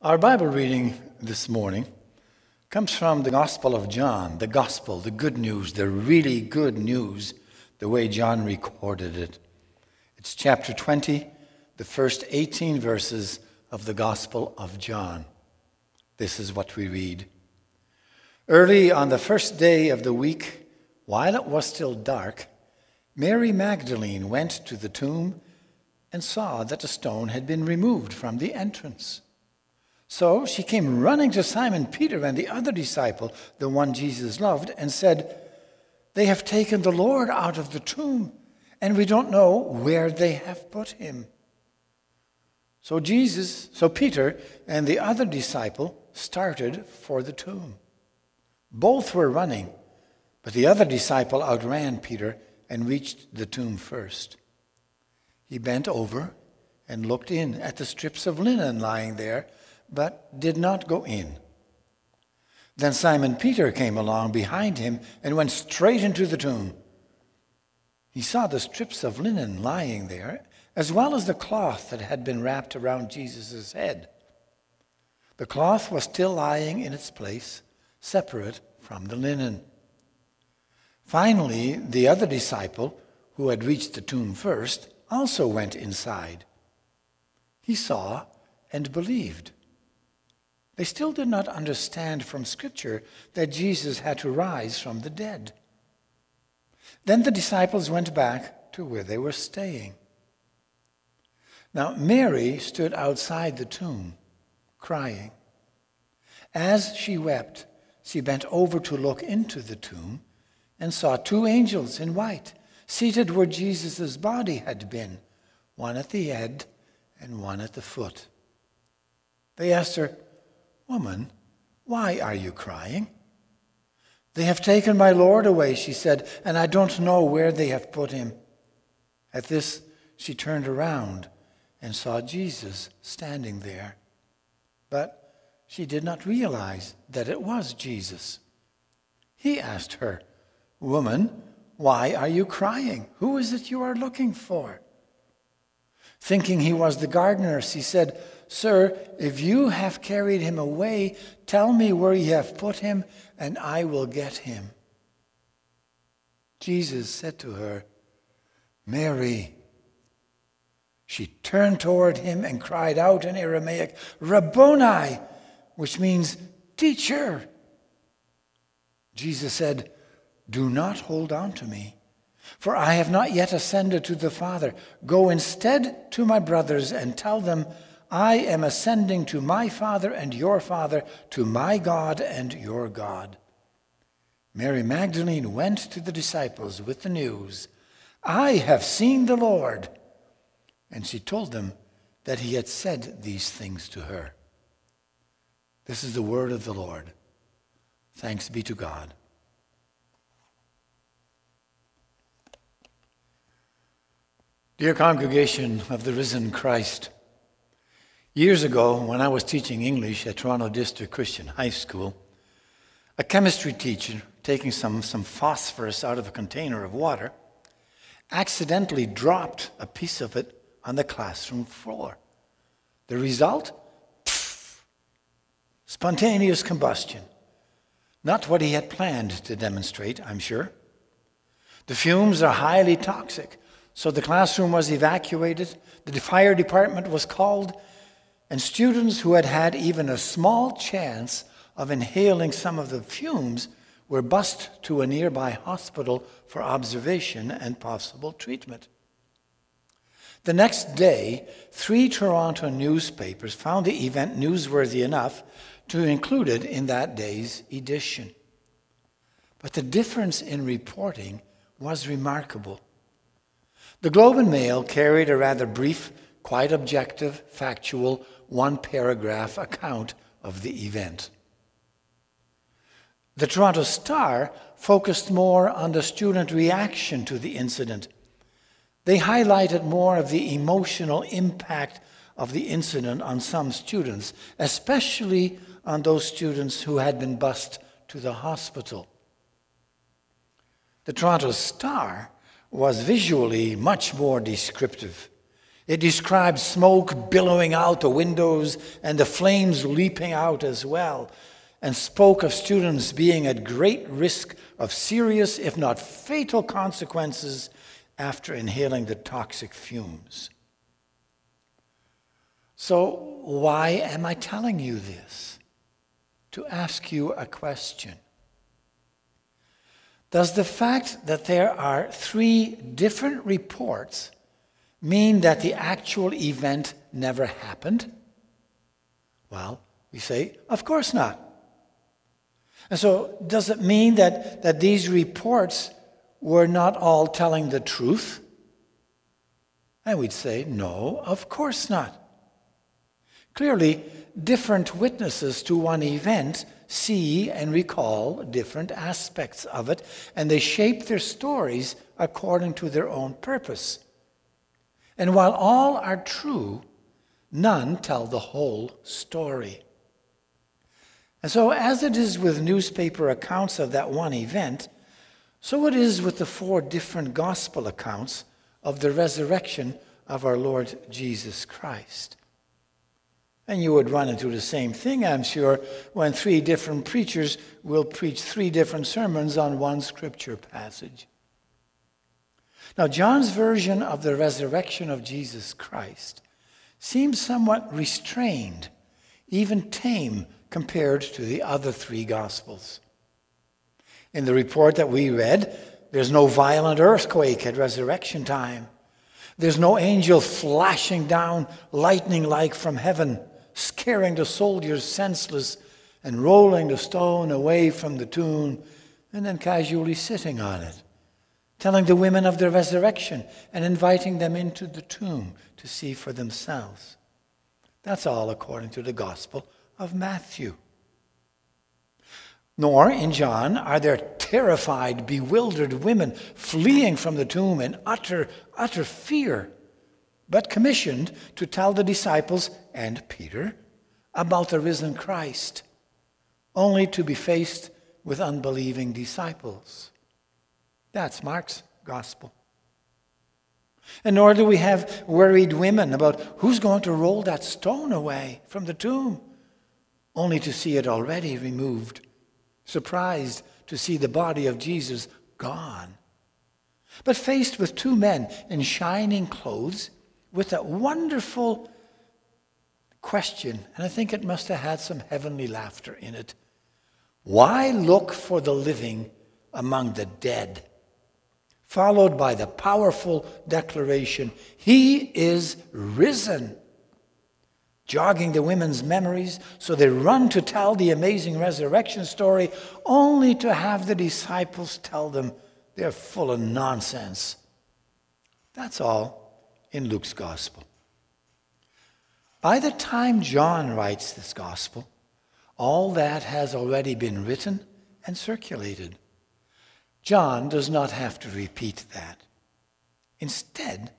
Our Bible reading this morning comes from the Gospel of John, the Gospel, the good news, the really good news, the way John recorded it. It's chapter 20, the first 18 verses of the Gospel of John. This is what we read. Early on the first day of the week, while it was still dark, Mary Magdalene went to the tomb and saw that a stone had been removed from the entrance. So she came running to Simon Peter and the other disciple, the one Jesus loved, and said, They have taken the Lord out of the tomb, and we don't know where they have put him. So Jesus, so Peter and the other disciple started for the tomb. Both were running, but the other disciple outran Peter and reached the tomb first. He bent over and looked in at the strips of linen lying there but did not go in. Then Simon Peter came along behind him and went straight into the tomb. He saw the strips of linen lying there, as well as the cloth that had been wrapped around Jesus' head. The cloth was still lying in its place, separate from the linen. Finally, the other disciple, who had reached the tomb first, also went inside. He saw and believed. They still did not understand from Scripture that Jesus had to rise from the dead. Then the disciples went back to where they were staying. Now, Mary stood outside the tomb, crying. As she wept, she bent over to look into the tomb and saw two angels in white seated where Jesus' body had been, one at the head and one at the foot. They asked her, Woman, why are you crying? They have taken my Lord away, she said, and I don't know where they have put him. At this, she turned around and saw Jesus standing there. But she did not realize that it was Jesus. He asked her, Woman, why are you crying? Who is it you are looking for? Thinking he was the gardener, she said, Sir, if you have carried him away, tell me where you have put him, and I will get him. Jesus said to her, Mary. She turned toward him and cried out in Aramaic, Rabboni, which means teacher. Jesus said, Do not hold on to me, for I have not yet ascended to the Father. Go instead to my brothers and tell them, I am ascending to my Father and your Father, to my God and your God. Mary Magdalene went to the disciples with the news I have seen the Lord. And she told them that he had said these things to her. This is the word of the Lord. Thanks be to God. Dear congregation of the risen Christ, Years ago, when I was teaching English at Toronto District Christian High School, a chemistry teacher, taking some, some phosphorus out of a container of water, accidentally dropped a piece of it on the classroom floor. The result? Pff, spontaneous combustion. Not what he had planned to demonstrate, I'm sure. The fumes are highly toxic, so the classroom was evacuated, the fire department was called, and students who had had even a small chance of inhaling some of the fumes were bused to a nearby hospital for observation and possible treatment. The next day, three Toronto newspapers found the event newsworthy enough to include it in that day's edition. But the difference in reporting was remarkable. The Globe and Mail carried a rather brief, quite objective, factual, one paragraph account of the event. The Toronto Star focused more on the student reaction to the incident. They highlighted more of the emotional impact of the incident on some students, especially on those students who had been bused to the hospital. The Toronto Star was visually much more descriptive. It described smoke billowing out the windows and the flames leaping out as well, and spoke of students being at great risk of serious, if not fatal, consequences after inhaling the toxic fumes. So, why am I telling you this? To ask you a question. Does the fact that there are three different reports mean that the actual event never happened? Well, we say, of course not. And so, does it mean that, that these reports were not all telling the truth? And we'd say, no, of course not. Clearly, different witnesses to one event see and recall different aspects of it, and they shape their stories according to their own purpose. And while all are true, none tell the whole story. And so, as it is with newspaper accounts of that one event, so it is with the four different gospel accounts of the resurrection of our Lord Jesus Christ. And you would run into the same thing, I'm sure, when three different preachers will preach three different sermons on one scripture passage. Now, John's version of the resurrection of Jesus Christ seems somewhat restrained, even tame, compared to the other three Gospels. In the report that we read, there's no violent earthquake at resurrection time. There's no angel flashing down lightning like from heaven, scaring the soldiers senseless and rolling the stone away from the tomb and then casually sitting on it telling the women of the resurrection and inviting them into the tomb to see for themselves. That's all according to the Gospel of Matthew. Nor in John are there terrified, bewildered women fleeing from the tomb in utter, utter fear, but commissioned to tell the disciples and Peter about the risen Christ, only to be faced with unbelieving disciples. That's Mark's gospel. And nor do we have worried women about who's going to roll that stone away from the tomb, only to see it already removed, surprised to see the body of Jesus gone. But faced with two men in shining clothes with that wonderful question, and I think it must have had some heavenly laughter in it. Why look for the living among the dead? followed by the powerful declaration, He is risen. Jogging the women's memories, so they run to tell the amazing resurrection story, only to have the disciples tell them they're full of nonsense. That's all in Luke's gospel. By the time John writes this gospel, all that has already been written and circulated. John does not have to repeat that. Instead,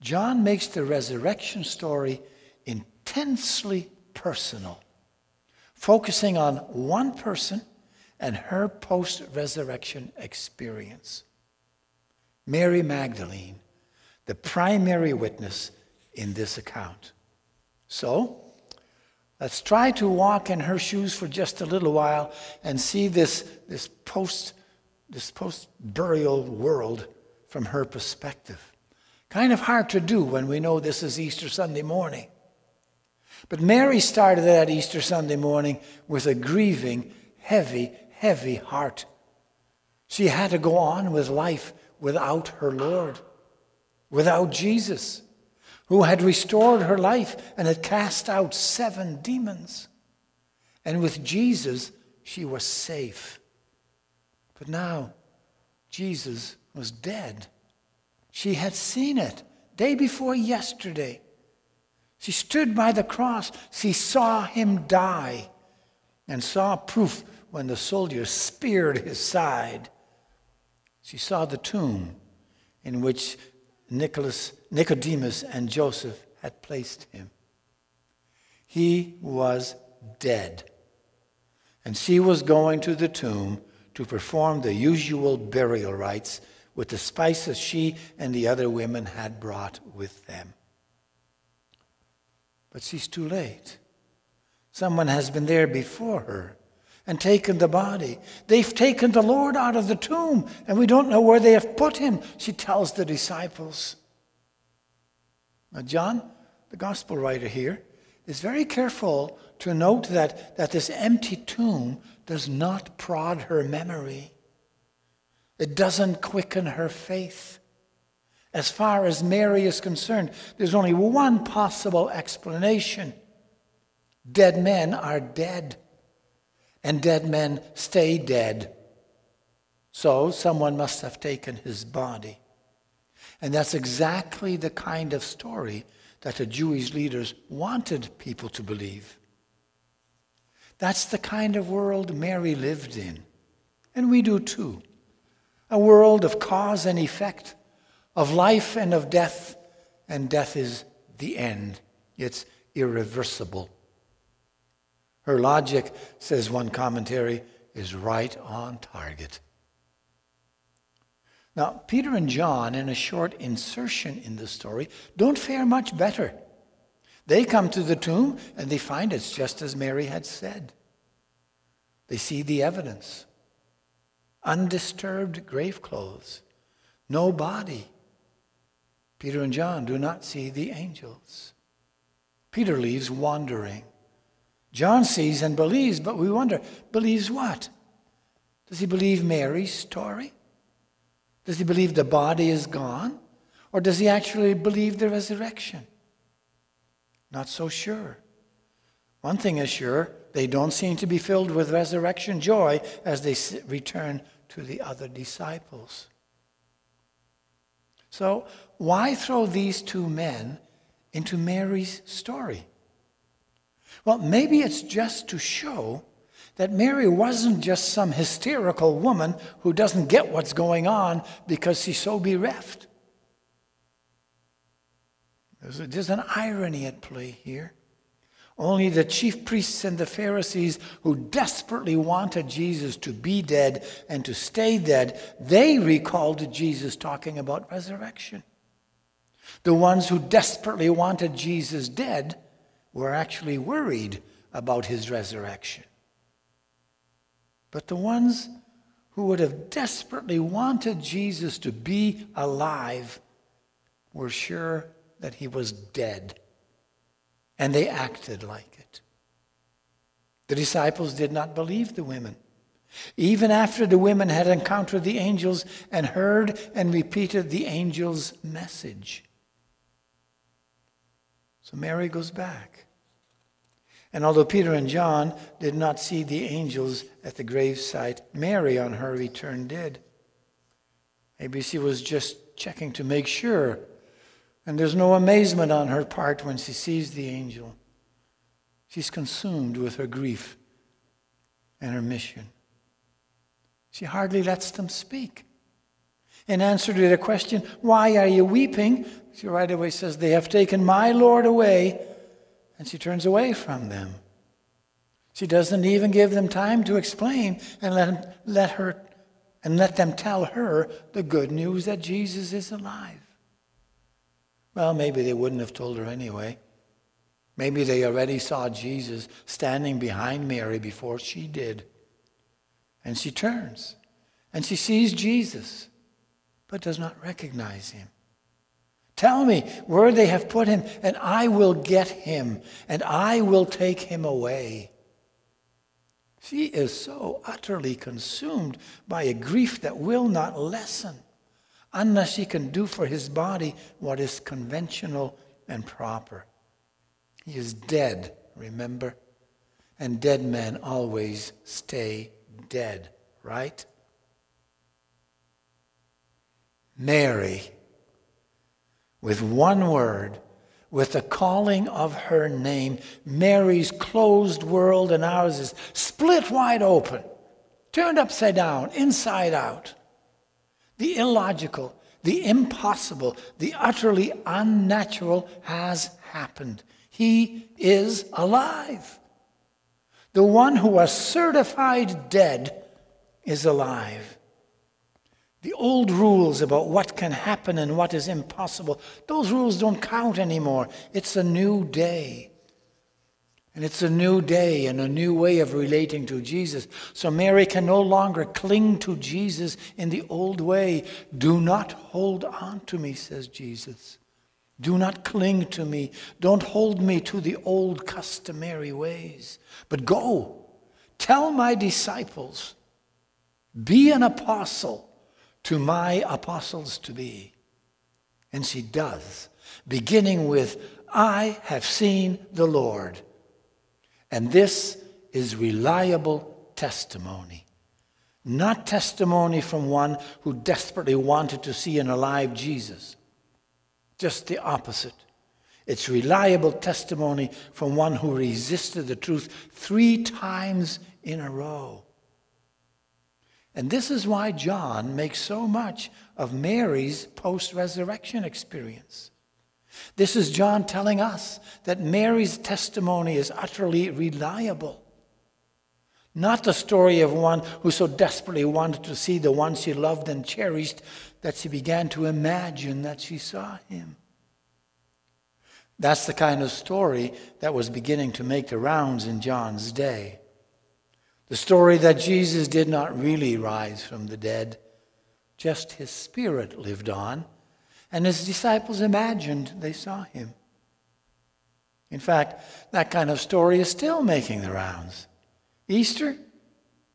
John makes the resurrection story intensely personal, focusing on one person and her post resurrection experience. Mary Magdalene, the primary witness in this account. So, let's try to walk in her shoes for just a little while and see this, this post this post burial world from her perspective. Kind of hard to do when we know this is Easter Sunday morning. But Mary started that Easter Sunday morning with a grieving, heavy, heavy heart. She had to go on with life without her Lord, without Jesus, who had restored her life and had cast out seven demons. And with Jesus, she was safe. But now, Jesus was dead. She had seen it day before yesterday. She stood by the cross. She saw him die and saw proof when the soldier speared his side. She saw the tomb in which Nicholas, Nicodemus and Joseph had placed him. He was dead. And she was going to the tomb to perform the usual burial rites with the spices she and the other women had brought with them. But she's too late. Someone has been there before her and taken the body. They've taken the Lord out of the tomb, and we don't know where they have put him, she tells the disciples. Now, John, the gospel writer here, is very careful to note that, that this empty tomb does not prod her memory. It doesn't quicken her faith. As far as Mary is concerned, there's only one possible explanation dead men are dead, and dead men stay dead. So someone must have taken his body. And that's exactly the kind of story that the Jewish leaders wanted people to believe. That's the kind of world Mary lived in. And we do too. A world of cause and effect, of life and of death, and death is the end. It's irreversible. Her logic, says one commentary, is right on target. Now, Peter and John, in a short insertion in the story, don't fare much better. They come to the tomb and they find it's just as Mary had said. They see the evidence undisturbed grave clothes, no body. Peter and John do not see the angels. Peter leaves wandering. John sees and believes, but we wonder believes what? Does he believe Mary's story? Does he believe the body is gone? Or does he actually believe the resurrection? Not so sure. One thing is sure they don't seem to be filled with resurrection joy as they return to the other disciples. So, why throw these two men into Mary's story? Well, maybe it's just to show that Mary wasn't just some hysterical woman who doesn't get what's going on because she's so bereft. There's, there's an irony at play here. Only the chief priests and the Pharisees, who desperately wanted Jesus to be dead and to stay dead, they recalled Jesus talking about resurrection. The ones who desperately wanted Jesus dead were actually worried about his resurrection. But the ones who would have desperately wanted Jesus to be alive were sure that he was dead. And they acted like it. The disciples did not believe the women. Even after the women had encountered the angels and heard and repeated the angel's message. So Mary goes back. And although Peter and John did not see the angels at the gravesite, Mary on her return did. Maybe she was just checking to make sure. And there's no amazement on her part when she sees the angel. She's consumed with her grief and her mission. She hardly lets them speak. In answer to the question, Why are you weeping? She right away says, They have taken my Lord away and she turns away from them. She doesn't even give them time to explain and let, let her and let them tell her the good news that Jesus is alive. Well, maybe they wouldn't have told her anyway. Maybe they already saw Jesus standing behind Mary before she did. And she turns and she sees Jesus, but does not recognize him. Tell me where they have put him, and I will get him, and I will take him away. She is so utterly consumed by a grief that will not lessen unless she can do for his body what is conventional and proper. He is dead, remember? And dead men always stay dead, right? Mary with one word, with the calling of her name, Mary's closed world and ours is split wide open, turned upside down, inside out. The illogical, the impossible, the utterly unnatural has happened. He is alive. The one who was certified dead is alive. The old rules about what can happen and what is impossible, those rules don't count anymore. It's a new day. And it's a new day and a new way of relating to Jesus. So Mary can no longer cling to Jesus in the old way. Do not hold on to me, says Jesus. Do not cling to me. Don't hold me to the old customary ways. But go, tell my disciples, be an apostle to my apostles to be. And she does, beginning with, I have seen the Lord. And this is reliable testimony. Not testimony from one who desperately wanted to see an alive Jesus. Just the opposite. It's reliable testimony from one who resisted the truth three times in a row. And this is why John makes so much of Mary's post resurrection experience. This is John telling us that Mary's testimony is utterly reliable. Not the story of one who so desperately wanted to see the one she loved and cherished that she began to imagine that she saw him. That's the kind of story that was beginning to make the rounds in John's day. The story that Jesus did not really rise from the dead, just his spirit lived on and his disciples imagined they saw him. In fact, that kind of story is still making the rounds. Easter,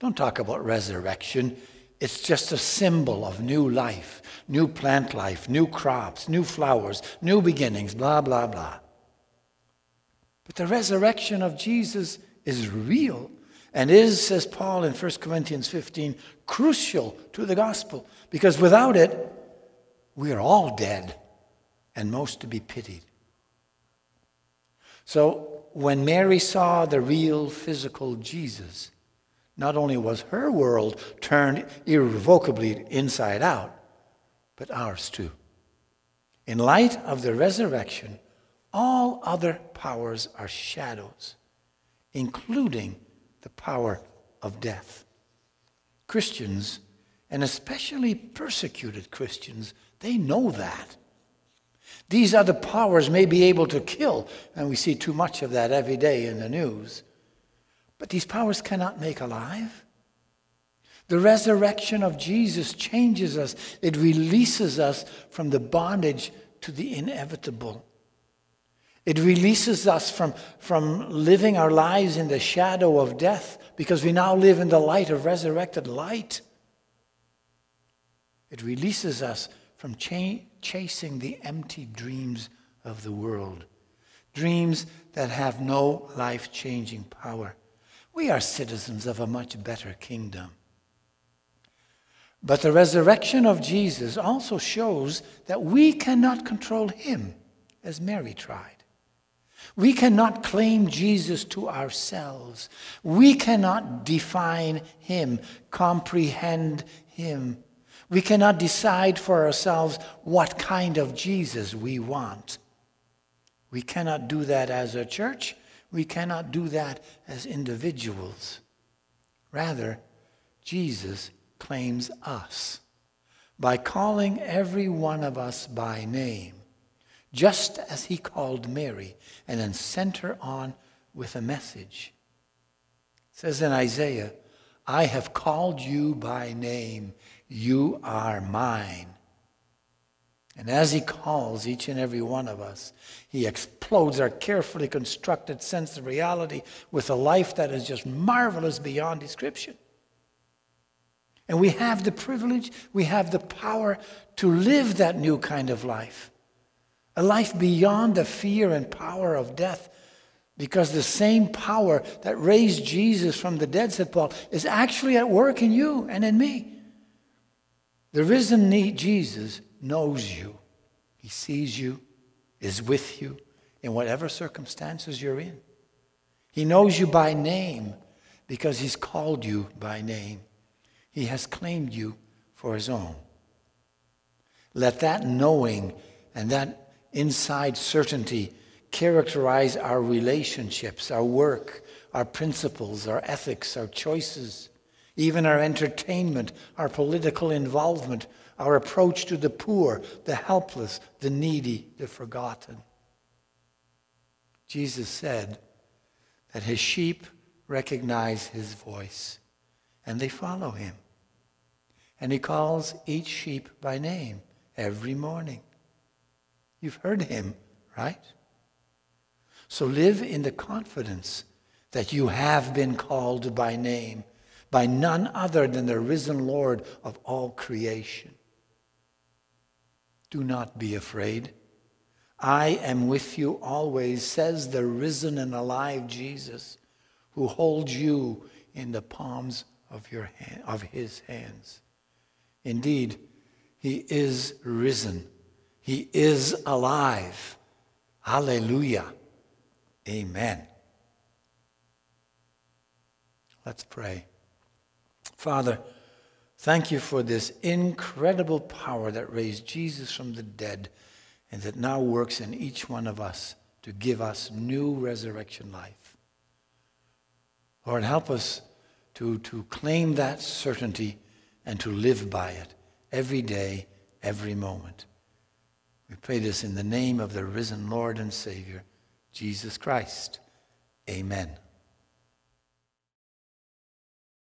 don't talk about resurrection. It's just a symbol of new life, new plant life, new crops, new flowers, new beginnings, blah, blah, blah. But the resurrection of Jesus is real and is, says Paul in 1 Corinthians 15, crucial to the gospel because without it, we are all dead and most to be pitied. So when Mary saw the real physical Jesus, not only was her world turned irrevocably inside out, but ours too. In light of the resurrection, all other powers are shadows, including the power of death. Christians, and especially persecuted Christians, they know that. These other powers may be able to kill, and we see too much of that every day in the news. But these powers cannot make alive. The resurrection of Jesus changes us, it releases us from the bondage to the inevitable. It releases us from, from living our lives in the shadow of death because we now live in the light of resurrected light. It releases us from ch- chasing the empty dreams of the world, dreams that have no life changing power. We are citizens of a much better kingdom. But the resurrection of Jesus also shows that we cannot control him as Mary tried. We cannot claim Jesus to ourselves. We cannot define him, comprehend him. We cannot decide for ourselves what kind of Jesus we want. We cannot do that as a church. We cannot do that as individuals. Rather, Jesus claims us by calling every one of us by name, just as he called Mary and then sent her on with a message. It says in Isaiah, I have called you by name. You are mine. And as he calls each and every one of us, he explodes our carefully constructed sense of reality with a life that is just marvelous beyond description. And we have the privilege, we have the power to live that new kind of life. A life beyond the fear and power of death. Because the same power that raised Jesus from the dead, said Paul, is actually at work in you and in me. The risen Jesus knows you. He sees you, is with you in whatever circumstances you're in. He knows you by name because he's called you by name. He has claimed you for his own. Let that knowing and that inside certainty characterize our relationships, our work, our principles, our ethics, our choices even our entertainment, our political involvement, our approach to the poor, the helpless, the needy, the forgotten. Jesus said that his sheep recognize his voice and they follow him. And he calls each sheep by name every morning. You've heard him, right? So live in the confidence that you have been called by name by none other than the risen Lord of all creation. Do not be afraid. I am with you always, says the risen and alive Jesus, who holds you in the palms of, your hand, of his hands. Indeed, he is risen. He is alive. Hallelujah. Amen. Let's pray. Father, thank you for this incredible power that raised Jesus from the dead and that now works in each one of us to give us new resurrection life. Lord, help us to, to claim that certainty and to live by it every day, every moment. We pray this in the name of the risen Lord and Savior, Jesus Christ. Amen.